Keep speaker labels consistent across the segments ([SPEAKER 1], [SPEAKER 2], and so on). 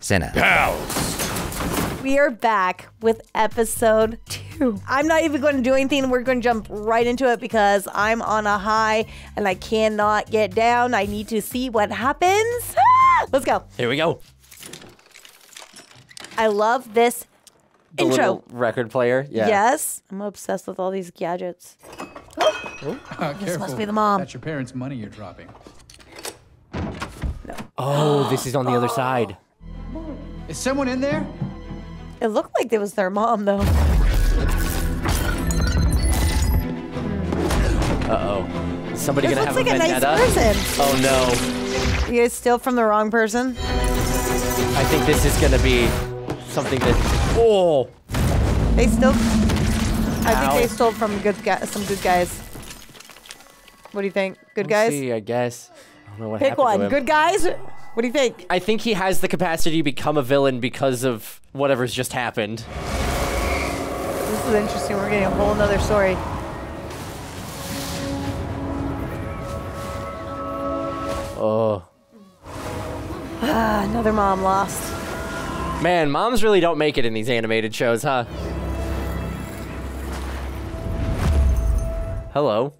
[SPEAKER 1] Senna.
[SPEAKER 2] We are back with episode two. I'm not even going to do anything. We're going to jump right into it because I'm on a high and I cannot get down. I need to see what happens. Ah! Let's go.
[SPEAKER 3] Here we go.
[SPEAKER 2] I love this
[SPEAKER 3] The
[SPEAKER 2] intro.
[SPEAKER 3] record player. Yeah.
[SPEAKER 2] Yes. I'm obsessed with all these gadgets.
[SPEAKER 4] Uh,
[SPEAKER 2] This must be the mom.
[SPEAKER 4] That's your parents' money you're dropping.
[SPEAKER 3] Oh, this is on the other side.
[SPEAKER 4] Is someone in there?
[SPEAKER 2] It looked like it was their mom, though.
[SPEAKER 3] Uh oh. Somebody
[SPEAKER 2] This
[SPEAKER 3] gonna have
[SPEAKER 2] like
[SPEAKER 3] a
[SPEAKER 2] a nice
[SPEAKER 3] vendetta?
[SPEAKER 2] person.
[SPEAKER 3] Oh no.
[SPEAKER 2] You guys steal from the wrong person?
[SPEAKER 3] I think this is gonna be something that. Oh.
[SPEAKER 2] They still. I think they stole from good guy, some good guys. What do you think? Good
[SPEAKER 3] We'll
[SPEAKER 2] guys?
[SPEAKER 3] See, I guess. I don't know what
[SPEAKER 2] Pick
[SPEAKER 3] happened to
[SPEAKER 2] one.
[SPEAKER 3] him.
[SPEAKER 2] Good guys? What do you think?
[SPEAKER 3] I think he has the capacity to become a villain because of whatever's just happened.
[SPEAKER 2] This is interesting. We're getting a whole nother story.
[SPEAKER 3] Oh.
[SPEAKER 2] Ah, another mom lost.
[SPEAKER 3] Man, moms really don't make it in these animated shows, huh? Hello.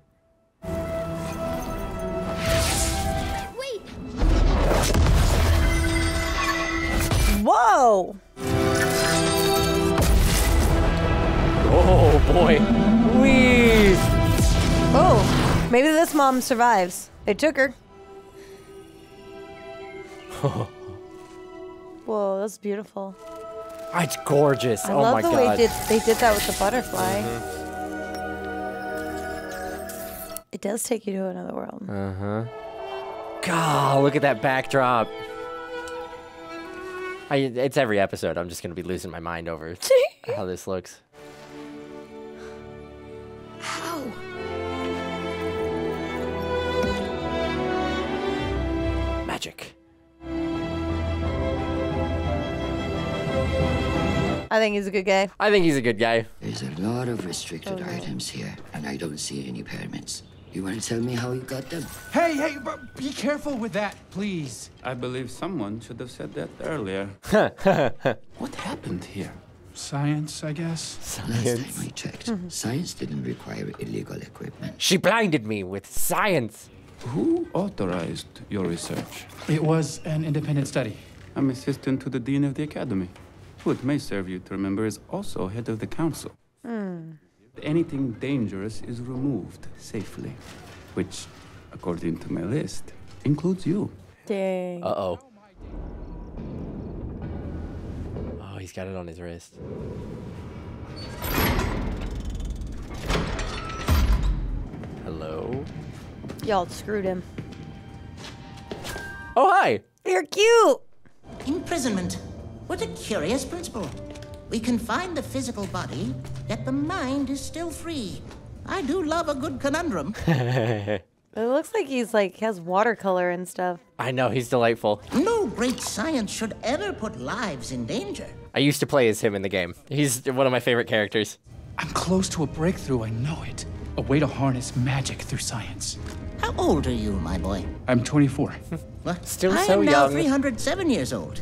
[SPEAKER 2] Whoa!
[SPEAKER 3] Oh boy. Wee.
[SPEAKER 2] Oh, maybe this mom survives. They took her. Whoa, that's beautiful.
[SPEAKER 3] It's gorgeous.
[SPEAKER 2] I
[SPEAKER 3] oh
[SPEAKER 2] love
[SPEAKER 3] my
[SPEAKER 2] the
[SPEAKER 3] god.
[SPEAKER 2] way did, they did that with the butterfly. It does take you to another world.
[SPEAKER 3] Uh-huh. God, look at that backdrop. I, it's every episode. I'm just gonna be losing my mind over how this looks.
[SPEAKER 5] How?
[SPEAKER 3] Magic.
[SPEAKER 2] I think he's a good guy.
[SPEAKER 3] I think he's a good guy.
[SPEAKER 6] There's a lot of restricted oh,
[SPEAKER 2] Okay.
[SPEAKER 6] items here, and I don't see any permits. You want to tell me how you got them?
[SPEAKER 4] Hey, hey, be careful with that, please.
[SPEAKER 7] I believe someone should have said that earlier. what happened here?
[SPEAKER 4] Science, I guess.
[SPEAKER 6] Last time I checked, science didn't require illegal equipment.
[SPEAKER 3] She blinded me with science.
[SPEAKER 7] Who authorized your research?
[SPEAKER 4] It was an independent study.
[SPEAKER 7] I'm assistant to the dean of the academy, who it may serve you to remember is also head of the council. Hmm. Anything dangerous is removed safely, which, according to my list, includes you.
[SPEAKER 2] Dang.
[SPEAKER 3] Uh-oh. Oh, he's got it on his wrist. Hello?
[SPEAKER 2] Y'all screwed him.
[SPEAKER 3] Oh, hi.
[SPEAKER 2] You're cute.
[SPEAKER 8] Imprisonment. What a curious principle. We confine the physical body, yet the mind is still free. I do love a good conundrum.
[SPEAKER 2] It looks like he's like has watercolor and stuff.
[SPEAKER 3] I know, he's delightful.
[SPEAKER 8] no great science should ever put lives in danger.
[SPEAKER 3] I used to play as him in the game. He's one of my favorite characters.
[SPEAKER 4] I'm close to a breakthrough, I know it. A way to harness magic through science.
[SPEAKER 8] How old are you, my boy?
[SPEAKER 4] I'm 24.
[SPEAKER 8] What?
[SPEAKER 3] Still
[SPEAKER 8] I am now
[SPEAKER 3] young.
[SPEAKER 8] 307 years old.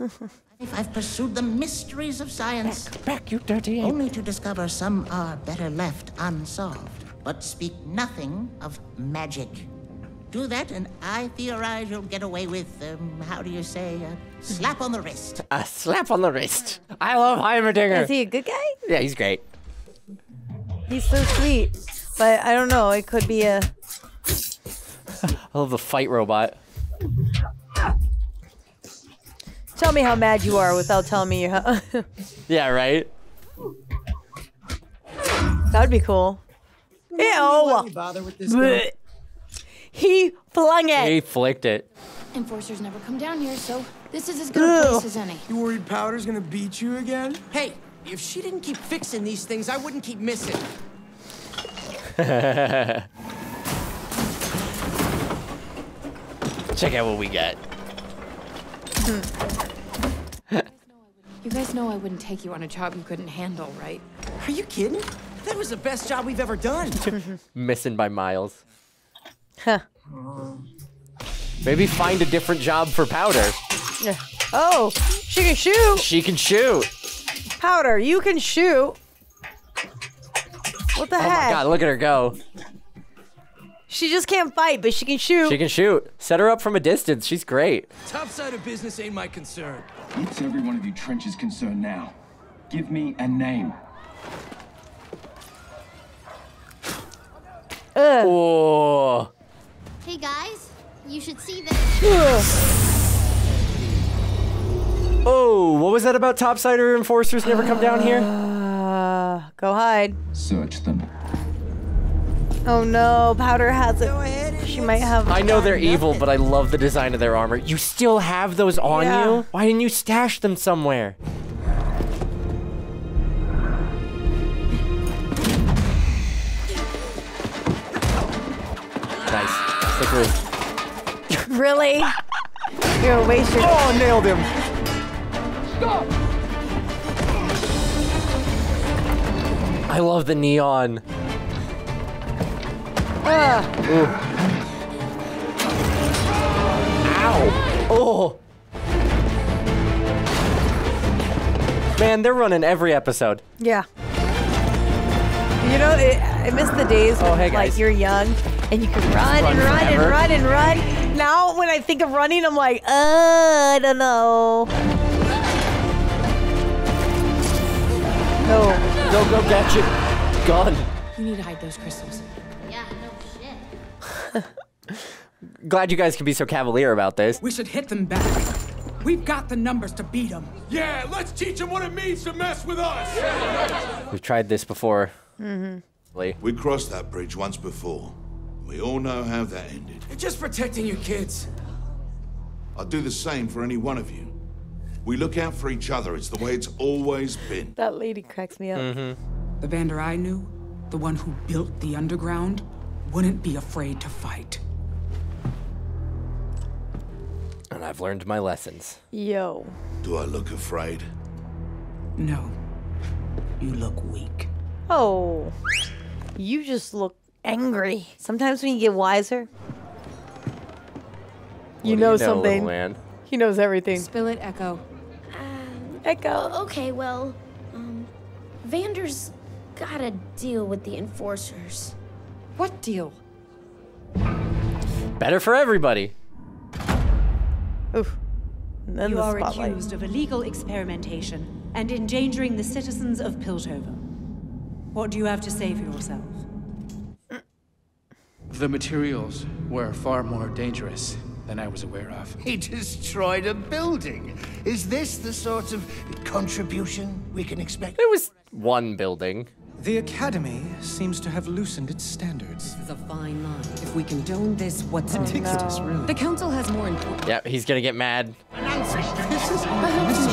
[SPEAKER 8] If I've pursued the mysteries of science,
[SPEAKER 3] Back, you dirty ape.
[SPEAKER 8] only to discover some are better left unsolved. But speak nothing of magic. Do that, and I theorize you'll get away with, um, how do you say, a slap on the wrist.
[SPEAKER 3] A slap on the wrist. I love Heimerdinger.
[SPEAKER 2] Is he a good guy?
[SPEAKER 3] Yeah, he's great.
[SPEAKER 2] He's so sweet. But I don't know. It could be a.
[SPEAKER 3] I love the fight robot.
[SPEAKER 2] Tell me how mad you are without telling me how.
[SPEAKER 3] Yeah, right?
[SPEAKER 2] that would be cool. Ew.
[SPEAKER 9] bother with this
[SPEAKER 2] Blech. He flung it.
[SPEAKER 3] He flicked it.
[SPEAKER 5] Enforcers never come down here, so this is as good a place
[SPEAKER 2] Ugh.
[SPEAKER 5] as any.
[SPEAKER 9] You worried Powder's gonna beat you again? Hey, if she didn't keep fixing these things, I wouldn't keep missing.
[SPEAKER 3] Check out what we got. Hmm.
[SPEAKER 5] You guys know I wouldn't take you on a job you couldn't handle, right?
[SPEAKER 9] Are you kidding? That was the best job we've ever done.
[SPEAKER 3] Missing by miles.
[SPEAKER 2] Huh.
[SPEAKER 3] Maybe find a different job for Powder.
[SPEAKER 2] Yeah. Oh, she can shoot.
[SPEAKER 3] She can shoot.
[SPEAKER 2] Powder, you can shoot. What the
[SPEAKER 3] Oh my
[SPEAKER 2] heck?
[SPEAKER 3] god, look at her go.
[SPEAKER 2] She just can't fight, but she can shoot.
[SPEAKER 3] She can shoot. Set her up from a distance. She's great.
[SPEAKER 9] Top side of business ain't my concern.
[SPEAKER 1] It's every one of you trenches concerned now? Give me a name. Ugh.
[SPEAKER 3] Oh.
[SPEAKER 10] Hey guys, you should see this.
[SPEAKER 3] Oh, what was that about topsider enforcers never come down here?
[SPEAKER 2] Uh, go hide.
[SPEAKER 1] Search them.
[SPEAKER 2] Oh no, Powder has it. She might have.
[SPEAKER 3] I know they're evil, but I love the design of their armor. You still have those on
[SPEAKER 2] Yeah.
[SPEAKER 3] you? Why didn't you stash them somewhere? Nice. Stick with.
[SPEAKER 2] Really? You're gonna waste your.
[SPEAKER 3] Oh, nailed him. I love the neon. Ow. Oh. Man, they're running every episode.
[SPEAKER 2] Yeah. You know, it, I miss the days
[SPEAKER 3] Oh,
[SPEAKER 2] when
[SPEAKER 3] hey,
[SPEAKER 2] like you're young and you can run,
[SPEAKER 3] run
[SPEAKER 2] and run
[SPEAKER 3] forever.
[SPEAKER 2] and run and run. Now, when I think of running, I'm like, uh, I don't know. No.
[SPEAKER 3] Go, go, get gadget. Gun.
[SPEAKER 5] You need to hide those crystals.
[SPEAKER 10] Yeah, no shit.
[SPEAKER 3] Glad you guys can be so cavalier about this.
[SPEAKER 11] We should hit them back. We've got the numbers to beat them.
[SPEAKER 9] Yeah, let's teach them what it means to mess with us.
[SPEAKER 3] We've tried this before.
[SPEAKER 2] Mm-hmm.
[SPEAKER 12] We crossed that bridge once before. We all know how that ended.
[SPEAKER 9] You're just protecting your kids.
[SPEAKER 12] I'd do the same for any one of you. We look out for each other. It's the way it's always been.
[SPEAKER 2] That lady cracks me up.
[SPEAKER 3] Mm-hmm.
[SPEAKER 11] The Vander I knew, the one who built the underground, wouldn't be afraid to fight.
[SPEAKER 3] And I've learned my lessons.
[SPEAKER 2] Yo.
[SPEAKER 12] Do I look afraid?
[SPEAKER 11] No. You look weak.
[SPEAKER 2] Oh. You just look angry. Sometimes when you get wiser, you
[SPEAKER 3] What do
[SPEAKER 2] know something.
[SPEAKER 3] man?
[SPEAKER 2] He knows everything.
[SPEAKER 5] Spill it, Ekko.
[SPEAKER 2] Ekko.
[SPEAKER 10] Okay, well, um, Vander's gotta deal with the enforcers.
[SPEAKER 5] What deal?
[SPEAKER 3] Better for everybody.
[SPEAKER 2] Oof. And then
[SPEAKER 13] you
[SPEAKER 2] the
[SPEAKER 13] are
[SPEAKER 2] spotlight.
[SPEAKER 13] accused of illegal experimentation and endangering the citizens of Piltover. What do you have to say for yourself?
[SPEAKER 4] The materials were far more dangerous than I was aware of.
[SPEAKER 14] He destroyed a building. Is this the sort of contribution we can expect?
[SPEAKER 3] There was one building.
[SPEAKER 15] The Academy seems to have loosened its standards.
[SPEAKER 16] This is a fine line. If we condone this, what's
[SPEAKER 15] ridiculous, really?
[SPEAKER 5] The council has more important.
[SPEAKER 3] Yeah, he's gonna get mad.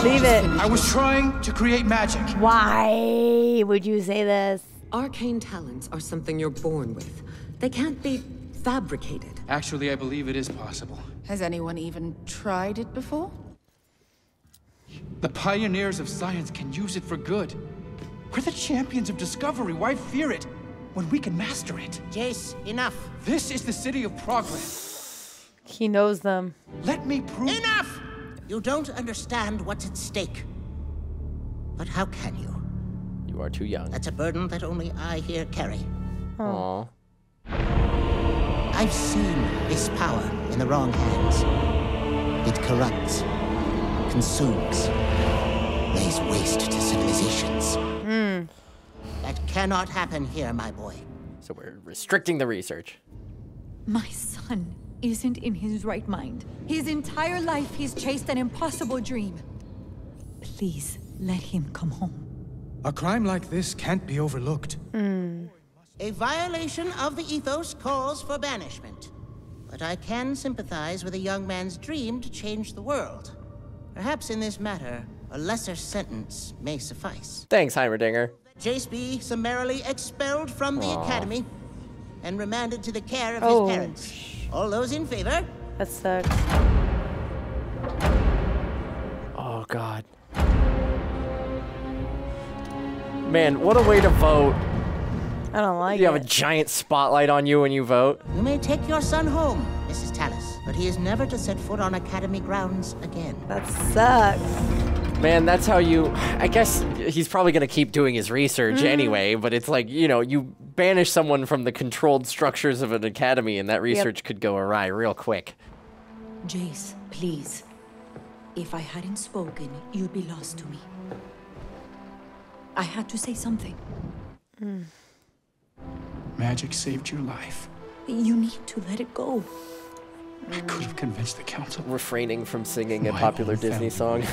[SPEAKER 2] Leave it.
[SPEAKER 4] I was trying to create magic.
[SPEAKER 2] Why would you say this?
[SPEAKER 16] Arcane talents are something you're born with. They can't be fabricated.
[SPEAKER 4] Actually, I believe it is possible.
[SPEAKER 5] Has anyone even tried it before?
[SPEAKER 4] The pioneers of science can use it for good. We're the champions of discovery. Why fear it when we can master it?
[SPEAKER 8] Jayce, enough.
[SPEAKER 4] This is the city of progress.
[SPEAKER 2] He knows them.
[SPEAKER 4] Let me prove.
[SPEAKER 8] Enough! You don't understand what's at stake. But how can you?
[SPEAKER 3] You are too young.
[SPEAKER 8] That's a burden that only I here carry.
[SPEAKER 3] Aww.
[SPEAKER 8] I've seen this power in the wrong hands. It corrupts, consumes, lays waste to civilizations. That cannot happen here, my boy.
[SPEAKER 3] So we're restricting the research.
[SPEAKER 17] My son isn't in his right mind. His entire life he's chased an impossible dream. Please let him come home.
[SPEAKER 15] A crime like this can't be overlooked. Hmm.
[SPEAKER 8] A violation of the ethos calls for banishment. But I can sympathize with a young man's dream to change the world. Perhaps in this matter, a lesser sentence may suffice.
[SPEAKER 3] Thanks, Heimerdinger.
[SPEAKER 8] Jayce be summarily expelled from the
[SPEAKER 3] Aw.
[SPEAKER 8] academy and remanded to the care of
[SPEAKER 2] Oh.
[SPEAKER 8] his parents. All those in favor?
[SPEAKER 2] That sucks.
[SPEAKER 3] Oh God. Man, what a way to vote.
[SPEAKER 2] I don't like it.
[SPEAKER 3] You have a giant spotlight on you when you vote.
[SPEAKER 8] You may take your son home, Mrs. Talis, but he is never to set foot on Academy grounds again.
[SPEAKER 2] That sucks.
[SPEAKER 3] Man, that's how you. I guess he's probably going to keep doing his research
[SPEAKER 2] Mhm.
[SPEAKER 3] anyway, but it's like, you know, you banish someone from the controlled structures of an academy, and that research could go awry real quick.
[SPEAKER 13] Jayce, please. If I hadn't spoken, you'd be lost to me. I had to say something.
[SPEAKER 4] Magic saved your life.
[SPEAKER 13] You need to let it go.
[SPEAKER 4] I could have convinced the council.
[SPEAKER 3] Refraining from singing a popular Disney song.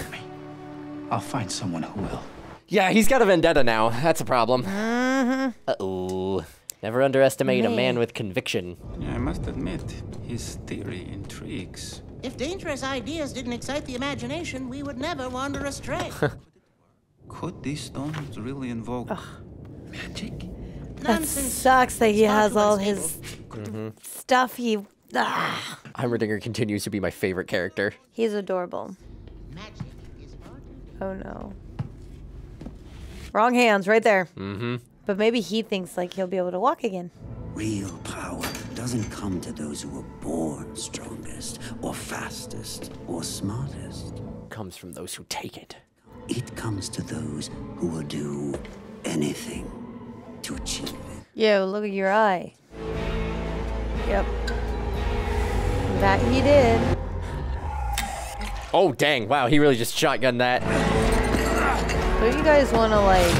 [SPEAKER 4] I'll find someone who will.
[SPEAKER 3] Yeah, he's got a vendetta now. That's a problem.
[SPEAKER 2] Mm-hmm.
[SPEAKER 3] Uh oh. Never underestimate a man
[SPEAKER 7] Man.
[SPEAKER 3] with conviction.
[SPEAKER 7] Yeah, I must admit, his theory intrigues.
[SPEAKER 8] If dangerous ideas didn't excite the imagination, we would never wander astray.
[SPEAKER 7] Could these stones really invoke magic?
[SPEAKER 2] That sucks that he has all his
[SPEAKER 3] hmm
[SPEAKER 2] stuff. He. Ah,
[SPEAKER 3] Heimerdinger continues to be my favorite character.
[SPEAKER 2] he's adorable. Oh no. Wrong hands, right there.
[SPEAKER 3] Mm-hmm.
[SPEAKER 2] But maybe he thinks like he'll be able to walk again.
[SPEAKER 18] Real power doesn't come to those who are born strongest, or fastest, or smartest.
[SPEAKER 3] Comes from those who take it.
[SPEAKER 18] It comes to those who will do anything to achieve it.
[SPEAKER 2] Yo, look at your eye. Yep. That he did.
[SPEAKER 3] Oh, dang. Wow, he really just shotgunned that.
[SPEAKER 2] So you guys want to like?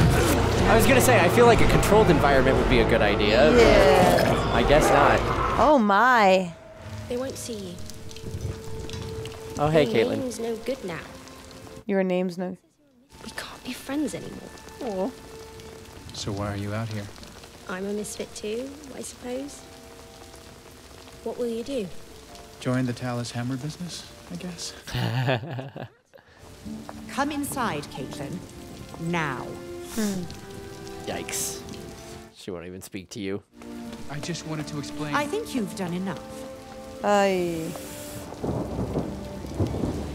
[SPEAKER 3] I was gonna say, I feel like a controlled environment would be a good idea.
[SPEAKER 2] Yeah.
[SPEAKER 3] I guess not.
[SPEAKER 2] Oh my.
[SPEAKER 10] They won't see you.
[SPEAKER 3] Oh, hey,
[SPEAKER 10] Your
[SPEAKER 3] Caitlyn.
[SPEAKER 10] name's no good now.
[SPEAKER 2] Your name's no.
[SPEAKER 10] We can't be friends anymore.
[SPEAKER 2] Oh.
[SPEAKER 4] So why are you out here?
[SPEAKER 10] I'm a misfit too, I suppose. What will you do?
[SPEAKER 4] Join the Talis Hammer business, I guess.
[SPEAKER 11] Come inside, Caitlyn. Now.
[SPEAKER 3] Yikes. She won't even speak to you.
[SPEAKER 4] I just wanted to explain.
[SPEAKER 11] I think you've done enough.
[SPEAKER 2] Aye.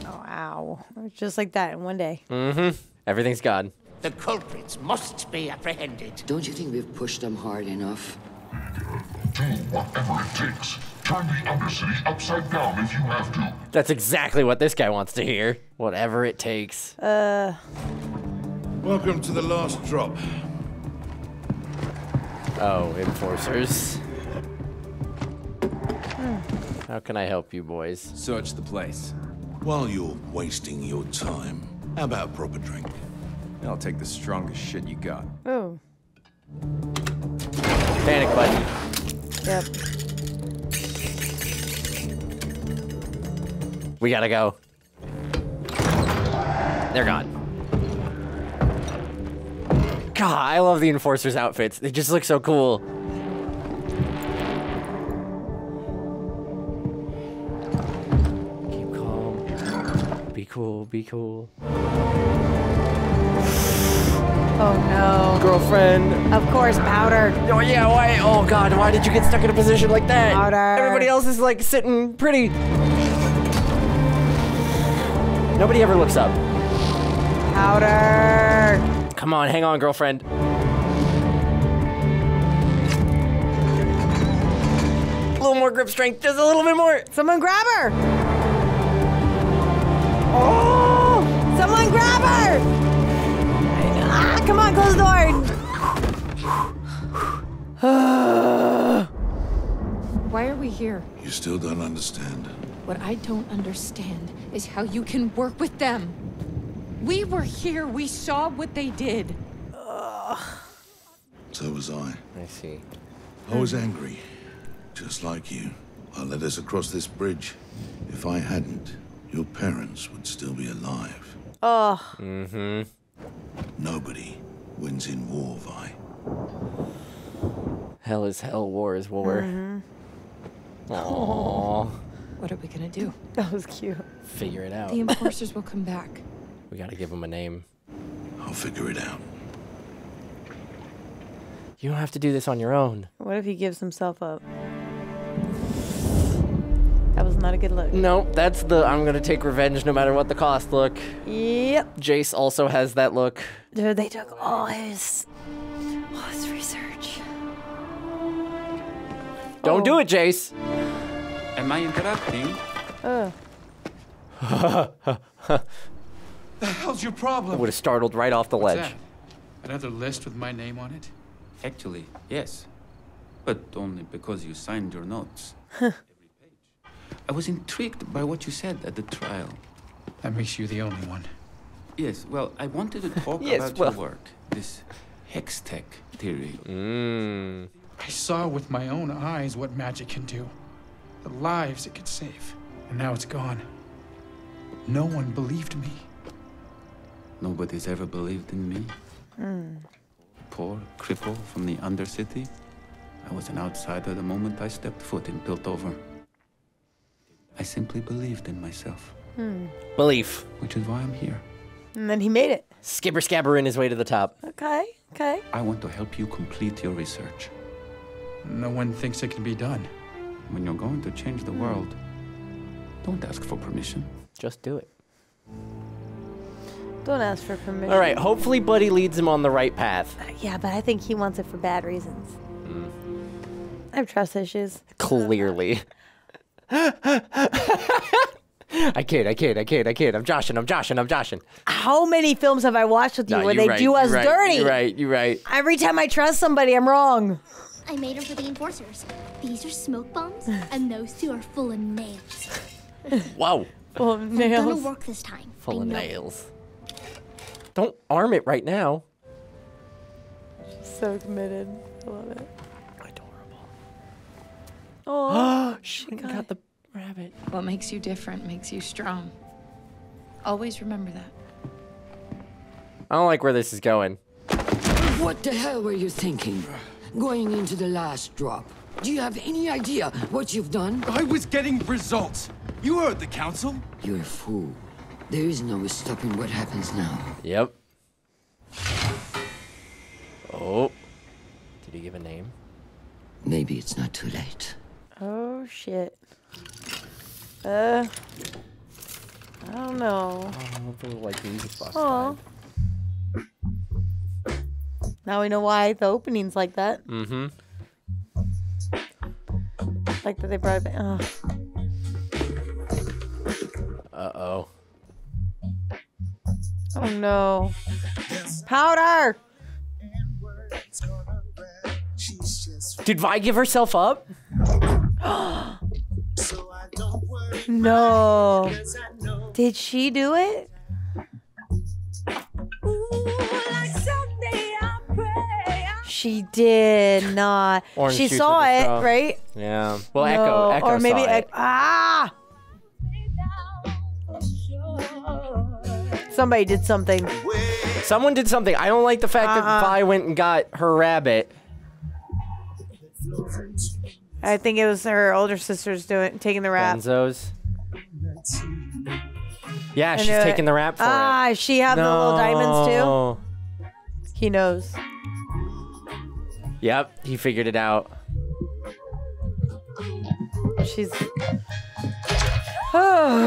[SPEAKER 2] Oh, ow. Just like that in one day.
[SPEAKER 3] Mm-hmm. Everything's gone.
[SPEAKER 8] the culprits must be apprehended.
[SPEAKER 6] Don't you think we've pushed them hard enough?
[SPEAKER 19] Do whatever it takes. Turn the Undercity upside down if you have to.
[SPEAKER 3] That's exactly what this guy wants to hear. Whatever it takes.
[SPEAKER 2] Uh.
[SPEAKER 12] Welcome to the last drop.
[SPEAKER 3] Oh, enforcers. How can I help you boys?
[SPEAKER 12] Search the place. While you're wasting your time, how about a proper drink?
[SPEAKER 15] I'll take the strongest shit you got.
[SPEAKER 2] Oh.
[SPEAKER 3] Panic button.
[SPEAKER 2] Yep.
[SPEAKER 3] We gotta go. They're gone. God, I love the enforcers' outfits. They just look so cool. Keep calm. Be cool, be cool.
[SPEAKER 2] Oh no.
[SPEAKER 3] Girlfriend.
[SPEAKER 2] Of course, powder.
[SPEAKER 3] Oh yeah, why? Oh god, why did you get stuck in a position like that?
[SPEAKER 2] Powder.
[SPEAKER 3] Everybody else is like sitting pretty. Nobody ever looks up.
[SPEAKER 2] Powder.
[SPEAKER 3] Come on, hang on, girlfriend. A little more grip strength, just a little bit more.
[SPEAKER 2] Someone grab her. Oh! Someone grab her. Ah, come on, close the door.
[SPEAKER 5] Why are we here?
[SPEAKER 12] You still don't understand.
[SPEAKER 5] What I don't understand is how you can work with them.
[SPEAKER 13] We were here. We saw what they did.
[SPEAKER 12] So was I.
[SPEAKER 3] I see.
[SPEAKER 12] I was angry. Just like you. I led us across this bridge. If I hadn't, your parents would still be alive.
[SPEAKER 2] Oh.
[SPEAKER 3] Mm-hmm.
[SPEAKER 12] Nobody wins in war, Vi.
[SPEAKER 3] Hell is hell, war is war.
[SPEAKER 2] Mhm.
[SPEAKER 3] Aww.
[SPEAKER 5] What are we gonna do?
[SPEAKER 2] That was cute.
[SPEAKER 3] Figure it out.
[SPEAKER 5] The enforcers will come back.
[SPEAKER 3] We gotta give him a name.
[SPEAKER 12] I'll figure it out.
[SPEAKER 3] You don't have to do this on your own.
[SPEAKER 2] What if he gives himself up? That was not a good look.
[SPEAKER 3] Nope, that's the I'm gonna take revenge no matter what the cost look.
[SPEAKER 2] Yep.
[SPEAKER 3] Jayce also has that look.
[SPEAKER 2] Dude, they took all his, all his research.
[SPEAKER 3] Don't do it, Jayce.
[SPEAKER 7] Am I interrupting?
[SPEAKER 2] Ugh.
[SPEAKER 4] The hell's your problem?
[SPEAKER 3] I Would have startled right off the
[SPEAKER 4] What's
[SPEAKER 3] ledge.
[SPEAKER 4] that? Another list with my name on it?
[SPEAKER 7] Actually, yes. But only because you signed your notes. I was intrigued by what you said at the trial.
[SPEAKER 4] That makes you the only one.
[SPEAKER 7] Yes, well, I wanted to talk
[SPEAKER 3] Yes,
[SPEAKER 7] about
[SPEAKER 3] well-
[SPEAKER 7] your work. This Hextech theory.
[SPEAKER 3] Mm.
[SPEAKER 4] I saw with my own eyes what magic can do. The lives it could save. And now it's gone. No one believed me.
[SPEAKER 7] Nobody's ever believed in me.
[SPEAKER 2] Hmm.
[SPEAKER 7] Poor cripple from the Undercity. I was an outsider the moment I stepped foot in Piltover. I simply believed in myself,
[SPEAKER 2] Hmm.
[SPEAKER 3] Belief.
[SPEAKER 7] which is why I'm here.
[SPEAKER 2] And then he made it.
[SPEAKER 3] Skipper scabbering his way to the top.
[SPEAKER 2] Okay. Okay.
[SPEAKER 7] I want to help you complete your research.
[SPEAKER 4] No one thinks it can be done.
[SPEAKER 7] When you're going to change the world, don't ask for permission.
[SPEAKER 3] Just do it.
[SPEAKER 2] Don't ask for permission.
[SPEAKER 3] All right. Hopefully, Buddy leads him on the right path.
[SPEAKER 2] Yeah, but I think he wants it for bad reasons.
[SPEAKER 3] Mm.
[SPEAKER 2] I have trust issues.
[SPEAKER 3] Clearly. I kid, I kid, I kid, I kid. I'm joshing, I'm joshing, I'm joshing.
[SPEAKER 2] How many films have I watched with you
[SPEAKER 3] No,
[SPEAKER 2] where they
[SPEAKER 3] right,
[SPEAKER 2] do us
[SPEAKER 3] right,
[SPEAKER 2] dirty?
[SPEAKER 3] You're right, you're right.
[SPEAKER 2] Every time I trust somebody, I'm wrong.
[SPEAKER 20] I made them for the enforcers. These are smoke bombs, and those two are full of nails.
[SPEAKER 3] wow.
[SPEAKER 2] Full of
[SPEAKER 20] I'm gonna
[SPEAKER 2] nails.
[SPEAKER 20] work this time.
[SPEAKER 3] Full
[SPEAKER 20] I
[SPEAKER 3] of
[SPEAKER 20] know
[SPEAKER 3] nails. Don't arm it right now.
[SPEAKER 2] She's so committed. I love it.
[SPEAKER 3] Adorable.
[SPEAKER 2] Oh,
[SPEAKER 3] she got the rabbit.
[SPEAKER 5] What makes you different makes you strong. Always remember that.
[SPEAKER 3] I don't like where this is going.
[SPEAKER 6] What the hell were you thinking? Going into the last drop. Do you have any idea what you've done?
[SPEAKER 9] I was getting results. You heard the council.
[SPEAKER 6] You're a fool. There is no stopping what happens now.
[SPEAKER 3] Yep. Oh. Did he give a name?
[SPEAKER 6] Maybe it's not too late.
[SPEAKER 2] Oh shit. Uh. I don't know.
[SPEAKER 3] Oh, the little, like music box.
[SPEAKER 2] Oh. Now we know why the opening's like that.
[SPEAKER 3] Mm-hmm.
[SPEAKER 2] Like that they brought it back. Oh.
[SPEAKER 3] Uh-oh.
[SPEAKER 2] Oh no. Powder!
[SPEAKER 3] Did Vi give herself up?
[SPEAKER 2] No. Did she do it? She did not.
[SPEAKER 3] Orange
[SPEAKER 2] she saw it, right?
[SPEAKER 3] Yeah. Well,
[SPEAKER 2] No,
[SPEAKER 3] Ekko, Ekko
[SPEAKER 2] or maybe
[SPEAKER 3] saw
[SPEAKER 2] Ec-
[SPEAKER 3] it.
[SPEAKER 2] ah. Somebody did something.
[SPEAKER 3] Someone did something. I don't like the fact
[SPEAKER 2] Uh-uh.
[SPEAKER 3] that Vi went and got her rabbit.
[SPEAKER 2] I think it was her older sister's doing taking the rap.
[SPEAKER 3] Benzo's. Yeah, she's taking the rap for
[SPEAKER 2] ah,
[SPEAKER 3] it.
[SPEAKER 2] she have the little diamonds too. He knows.
[SPEAKER 3] Yep, he figured it out.
[SPEAKER 2] She's.
[SPEAKER 3] Oh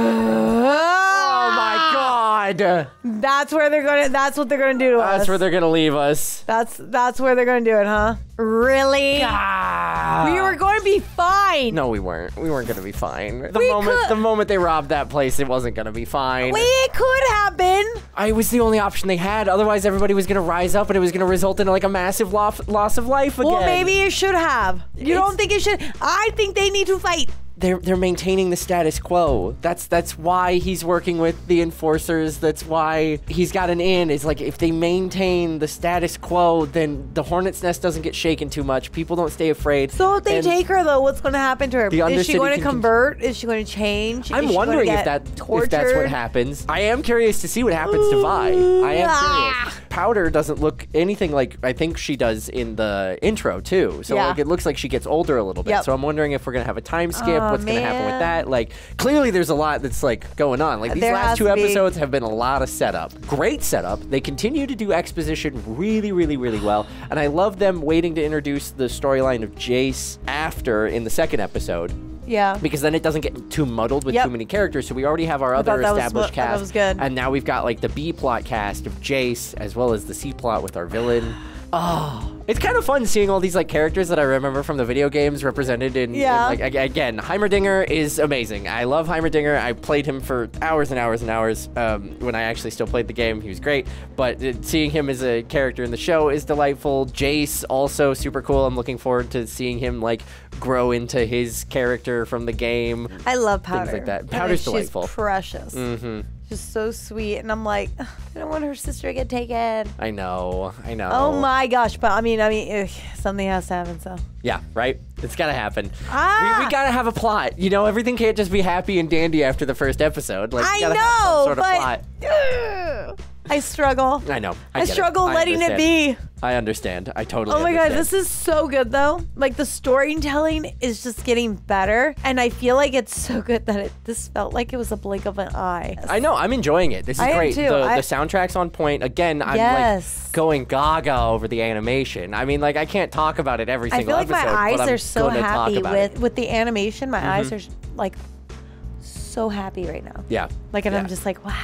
[SPEAKER 3] my god!
[SPEAKER 2] That's where they're gonna. That's what they're gonna do to us.
[SPEAKER 3] That's where they're gonna leave us.
[SPEAKER 2] That's that's where they're gonna do it, huh? Really? We were going to be fine.
[SPEAKER 3] No, we weren't. We weren't gonna be fine. The
[SPEAKER 2] We
[SPEAKER 3] moment
[SPEAKER 2] could-
[SPEAKER 3] the moment they robbed that place, it wasn't gonna be fine.
[SPEAKER 2] We could have been.
[SPEAKER 3] I was the only option they had. Otherwise, everybody was gonna rise up, and it was gonna result in like a massive loss loss of life again.
[SPEAKER 2] Well, maybe it should have. You don't think it should? I think they need to fight.
[SPEAKER 3] They're they're maintaining the status quo. That's that's why he's working with the enforcers. That's why he's got an in. Is like if they maintain the status quo, then the hornet's nest doesn't get shaken too much. People don't stay afraid.
[SPEAKER 2] So if they
[SPEAKER 3] And
[SPEAKER 2] take her though, what's going to happen to her? Is she going to convert? Is she going to change?
[SPEAKER 3] I'm
[SPEAKER 2] gonna
[SPEAKER 3] wondering if that if that's what happens. I am curious to see what happens to Vi. I am
[SPEAKER 2] Ah.
[SPEAKER 3] curious. Powder doesn't look anything like I think she does in the intro too. So
[SPEAKER 2] Yeah.
[SPEAKER 3] like it looks like she gets older a little bit.
[SPEAKER 2] Yep.
[SPEAKER 3] So I'm wondering if we're gonna have a time skip.
[SPEAKER 2] Aw, oh,
[SPEAKER 3] what's gonna happen with that? Like clearly there's a lot that's like going on. Like these
[SPEAKER 2] There
[SPEAKER 3] last two
[SPEAKER 2] to be.
[SPEAKER 3] episodes have been a lot of setup. Great setup. They continue to do exposition really, really, really well. And I love them waiting to introduce the storyline of Jayce after in the second episode
[SPEAKER 2] Yeah.
[SPEAKER 3] because then it doesn't get too muddled with
[SPEAKER 2] Yep.
[SPEAKER 3] too many characters. So we already have our other
[SPEAKER 2] thought that was
[SPEAKER 3] established cast,
[SPEAKER 2] was good.
[SPEAKER 3] and now we've got like the B plot cast of Jayce as well as the C plot with our villain. Oh, it's kind of fun seeing all these like characters that I remember from the video games represented in. in,
[SPEAKER 2] Yeah.
[SPEAKER 3] like ag- again, Heimerdinger is amazing. I love Heimerdinger. I played him for hours and hours and hours um, when I actually still played the game. He was great. But uh, seeing him as a character in the show is delightful. Jayce also super cool. I'm looking forward to seeing him like grow into his character from the game.
[SPEAKER 2] I love Powder.
[SPEAKER 3] Things like that.
[SPEAKER 2] I
[SPEAKER 3] Powder's
[SPEAKER 2] think she's
[SPEAKER 3] delightful.
[SPEAKER 2] precious.
[SPEAKER 3] Mm-hmm.
[SPEAKER 2] She's so sweet, and I'm like, I don't want her sister to get taken.
[SPEAKER 3] I know. I know.
[SPEAKER 2] Oh my gosh! But I mean, I mean, ugh, something has to happen. So
[SPEAKER 3] Yeah, right? It's gotta happen.
[SPEAKER 2] Ah!
[SPEAKER 3] We, we gotta have a plot. You know, everything can't just be happy and dandy after the first episode. Like,
[SPEAKER 2] I
[SPEAKER 3] gotta have some
[SPEAKER 2] know,
[SPEAKER 3] sort of
[SPEAKER 2] but I struggle.
[SPEAKER 3] I know.
[SPEAKER 2] I,
[SPEAKER 3] it.
[SPEAKER 2] struggle
[SPEAKER 3] I
[SPEAKER 2] letting it be.
[SPEAKER 3] I understand. I totally
[SPEAKER 2] Oh my god, this is so good though. Like the storytelling is just getting better, and I feel like it's so good that it this felt like it was a blink of an eye.
[SPEAKER 3] I know. I'm enjoying it. This is
[SPEAKER 2] I am
[SPEAKER 3] great.
[SPEAKER 2] too.
[SPEAKER 3] The,
[SPEAKER 2] I-
[SPEAKER 3] the soundtrack's on point. Again, I'm
[SPEAKER 2] Yes.
[SPEAKER 3] like going gaga over the animation. I mean, like I can't talk about it every single episode.
[SPEAKER 2] I feel like
[SPEAKER 3] episode.
[SPEAKER 2] my eyes are so happy with
[SPEAKER 3] it.
[SPEAKER 2] with the animation. My eyes
[SPEAKER 3] Mhm.
[SPEAKER 2] are like so happy right now.
[SPEAKER 3] Yeah.
[SPEAKER 2] Like, and
[SPEAKER 3] yeah.
[SPEAKER 2] I'm just like, wow.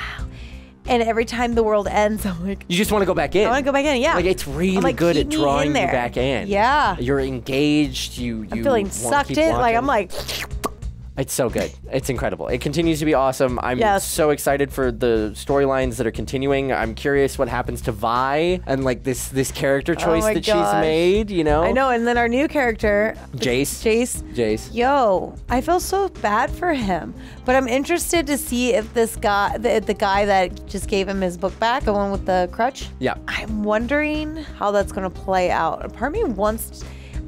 [SPEAKER 2] And every time the world ends, I'm like,
[SPEAKER 3] You just want to go back in.
[SPEAKER 2] I want to go back in. Yeah.
[SPEAKER 3] Like it's really
[SPEAKER 2] like,
[SPEAKER 3] good at drawing you back in.
[SPEAKER 2] Yeah.
[SPEAKER 3] You're engaged. You. you
[SPEAKER 2] I'm feeling sucked in. Like I'm like,
[SPEAKER 3] It's so good. It's incredible. It continues to be awesome. I'm
[SPEAKER 2] Yes.
[SPEAKER 3] so excited for the storylines that are continuing. I'm curious what happens to Vi and like this this character oh choice
[SPEAKER 2] oh
[SPEAKER 3] that
[SPEAKER 2] gosh.
[SPEAKER 3] she's made. You know,
[SPEAKER 2] I know. And then our new character,
[SPEAKER 3] Jayce.
[SPEAKER 2] Jayce.
[SPEAKER 3] Jayce.
[SPEAKER 2] Yo, I feel so bad for him, but I'm interested to see if this guy, the, the guy that just gave him his book back, the one with the crutch,
[SPEAKER 3] Yeah.
[SPEAKER 2] I'm wondering how that's going to play out. A part of me wants,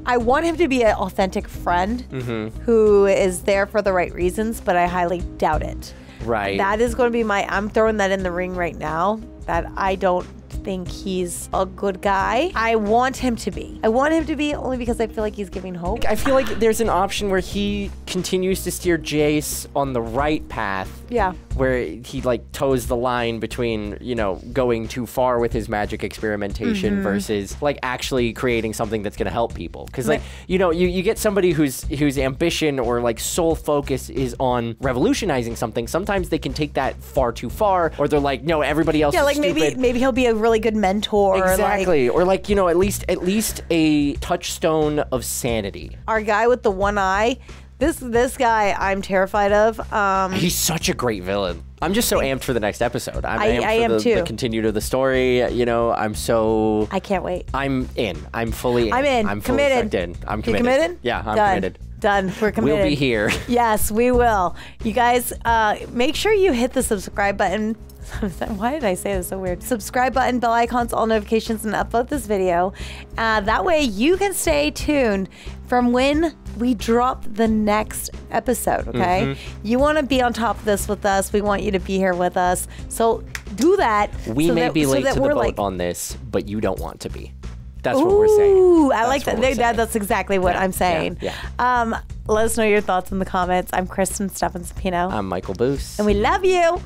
[SPEAKER 2] I want him to be an authentic friend
[SPEAKER 3] Mm-hmm.
[SPEAKER 2] who is there for the right reasons, but I highly doubt it.
[SPEAKER 3] Right.
[SPEAKER 2] That is going to be my, I'm throwing that in the ring right now that I don't think he's a good guy. I want him to be. I want him to be only because I feel like he's giving hope.
[SPEAKER 3] I feel like there's an option where he continues to steer Jayce on the right path.
[SPEAKER 2] Yeah.
[SPEAKER 3] Where he like toes the line between, you know, going too far with his magic experimentation
[SPEAKER 2] Mhm.
[SPEAKER 3] versus like actually creating something that's gonna help people. Cause like,
[SPEAKER 2] Right.
[SPEAKER 3] you know, you, you get somebody whose whose ambition or like sole focus is on revolutionizing something. Sometimes they can take that far too far, or they're like, no, everybody else
[SPEAKER 2] Yeah,
[SPEAKER 3] is
[SPEAKER 2] like maybe maybe he'll be a really good mentor. Like
[SPEAKER 3] Exactly. or like, you know, at least at least a touchstone of sanity.
[SPEAKER 2] our guy with the one eye. This this guy I'm terrified of. Um,
[SPEAKER 3] He's such a great villain. I'm just so amped for the next episode. I'm
[SPEAKER 2] I-
[SPEAKER 3] amped
[SPEAKER 2] I
[SPEAKER 3] for
[SPEAKER 2] am
[SPEAKER 3] the,
[SPEAKER 2] too.
[SPEAKER 3] the continued of the story. You know, I'm so.
[SPEAKER 2] I can't wait.
[SPEAKER 3] I'm in. I'm fully in.
[SPEAKER 2] I'm in.
[SPEAKER 3] I'm fully
[SPEAKER 2] committed.
[SPEAKER 3] in. I'm
[SPEAKER 2] You
[SPEAKER 3] committed.
[SPEAKER 2] committed?
[SPEAKER 3] Yeah, I'm
[SPEAKER 2] Done.
[SPEAKER 3] committed.
[SPEAKER 2] Done. We're committed.
[SPEAKER 3] We'll be here.
[SPEAKER 2] Yes, we will. You guys, uh, make sure you hit the subscribe button. Why did I say this so weird? Subscribe button, bell icons, all notifications, and upload this video. Uh, that way you can stay tuned from when we drop the next episode, okay?
[SPEAKER 3] Mhm.
[SPEAKER 2] You want to be on top of this with us. We want you to be here with us. So do that.
[SPEAKER 3] We
[SPEAKER 2] so
[SPEAKER 3] may
[SPEAKER 2] that-
[SPEAKER 3] be
[SPEAKER 2] so
[SPEAKER 3] late
[SPEAKER 2] that
[SPEAKER 3] to the boat
[SPEAKER 2] like,
[SPEAKER 3] on this, but you don't want to be. That's what we're saying.
[SPEAKER 2] Ooh, I like that.
[SPEAKER 3] we're
[SPEAKER 2] That- That's exactly what
[SPEAKER 3] Yeah,
[SPEAKER 2] I'm saying.
[SPEAKER 3] yeah,
[SPEAKER 2] Um, let us know your thoughts in the comments. I'm Kristen Stephan Sapino.
[SPEAKER 3] I'm Michael Boos.
[SPEAKER 2] and we love you.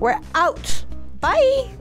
[SPEAKER 2] We're out. Bye.